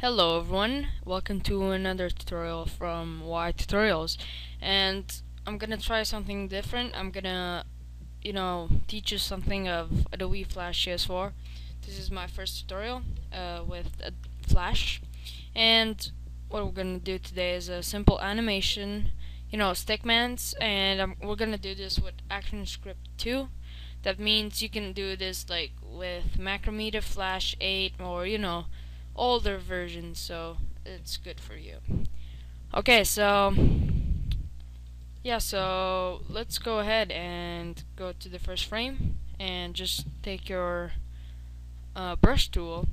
Hello everyone, welcome to another tutorial from Y Tutorials. And I'm gonna try something different. I'm gonna you know teach you something of Adobe Flash CS4. This is my first tutorial uh, with a Flash. And what we're gonna do today is a simple animation you know stickmans and um, we're gonna do this with ActionScript 2 that means you can do this like with Macromedia Flash 8 or you know older versions, so it's good for you. Okay, so yeah, so let's go ahead and go to the first frame and just take your uh, brush tool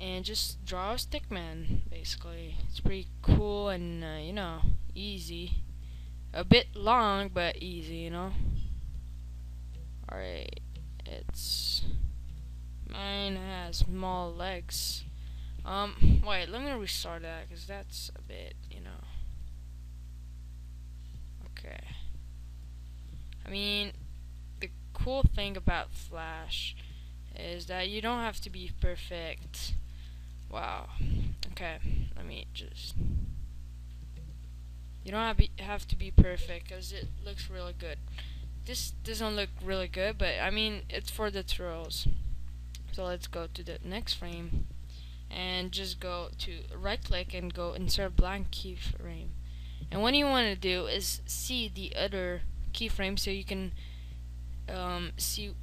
and just draw a stickman basically. It's pretty cool and uh, you know easy. A bit long but easy you know? Alright it's mine has small legs um, wait, let me restart that, because that's a bit, you know. Okay. I mean, the cool thing about Flash is that you don't have to be perfect. Wow. Okay, let me just... You don't have, be, have to be perfect, because it looks really good. This doesn't look really good, but I mean, it's for the trolls. So let's go to the next frame and just go to right click and go insert blank keyframe. And what you want to do is see the other keyframe so you can um, see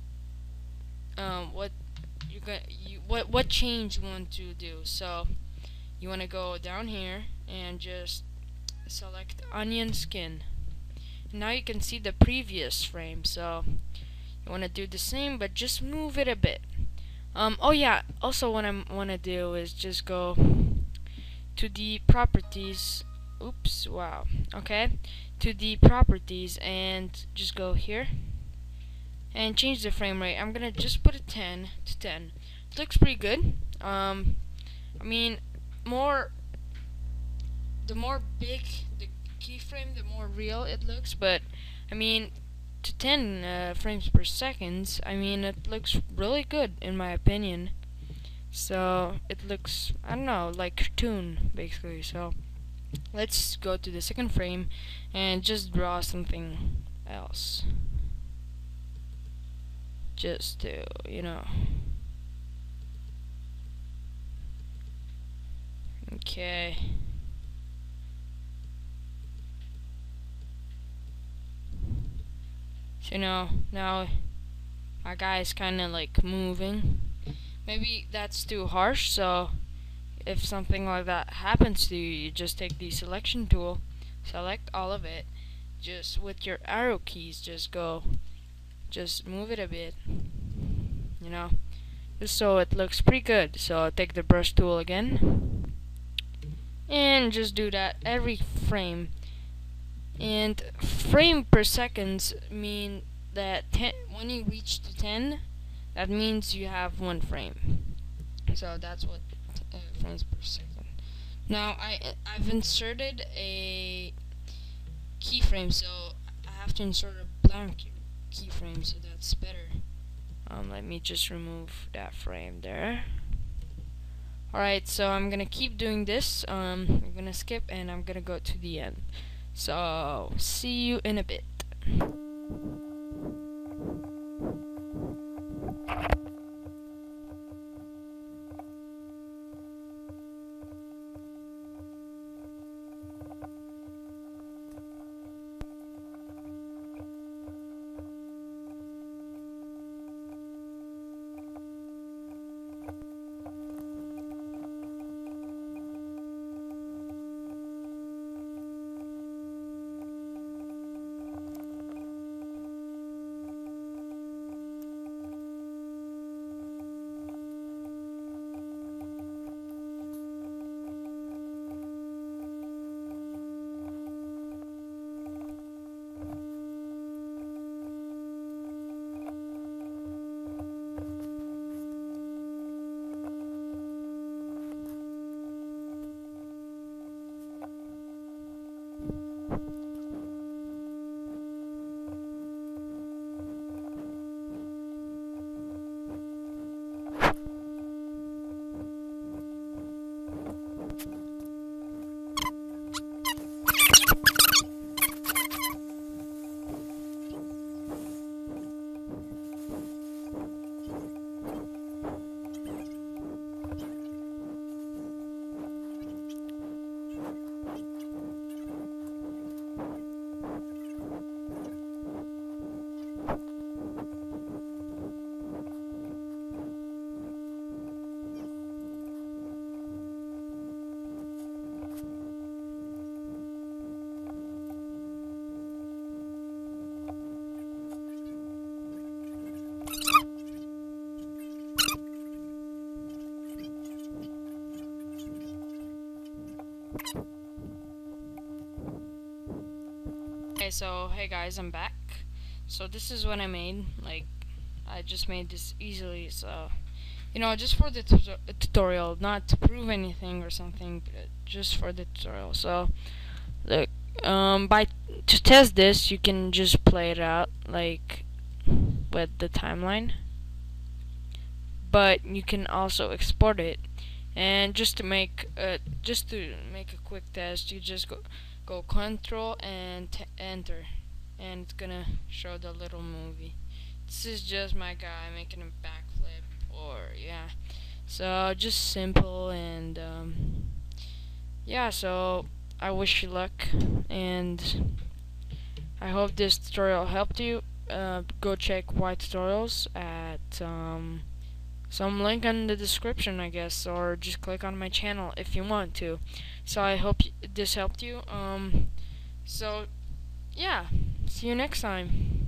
um, what you got you what what change you want to do. So you want to go down here and just select onion skin. And now you can see the previous frame so you want to do the same but just move it a bit um, oh yeah, also what I want to do is just go to the properties, oops, wow, okay, to the properties and just go here and change the frame rate. I'm gonna just put a 10 to 10. It looks pretty good. Um, I mean, more, the more big the keyframe, the more real it looks, but I mean, to 10 uh, frames per second, I mean, it looks really good in my opinion. So, it looks, I don't know, like cartoon, basically. So, let's go to the second frame and just draw something else. Just to, you know. Okay. So now, now our guy is kind of like moving. Maybe that's too harsh, so if something like that happens to you, you just take the selection tool, select all of it, just with your arrow keys, just go, just move it a bit, you know, just so it looks pretty good. So take the brush tool again, and just do that every frame and frame per seconds mean that ten, when you reach to 10 that means you have one frame. So that's what uh, frames per second. Now I I've inserted a keyframe so I have to insert a blank keyframe so that's better. Um, let me just remove that frame there. Alright so I'm gonna keep doing this. Um, I'm gonna skip and I'm gonna go to the end so, see you in a bit. Okay, so hey guys, I'm back. So this is what I made. Like, I just made this easily. So, you know, just for the tuto tutorial, not to prove anything or something, just for the tutorial. So, look, um, by to test this, you can just play it out like with the timeline. But you can also export it and just to make uh, just to make a quick test you just go go control and enter and it's gonna show the little movie. This is just my guy making a backflip or yeah. So just simple and um, yeah so I wish you luck and I hope this tutorial helped you. Uh, go check Y Tutorials at um, some link in the description I guess or just click on my channel if you want to. So I hope this helped you. Um so yeah. See you next time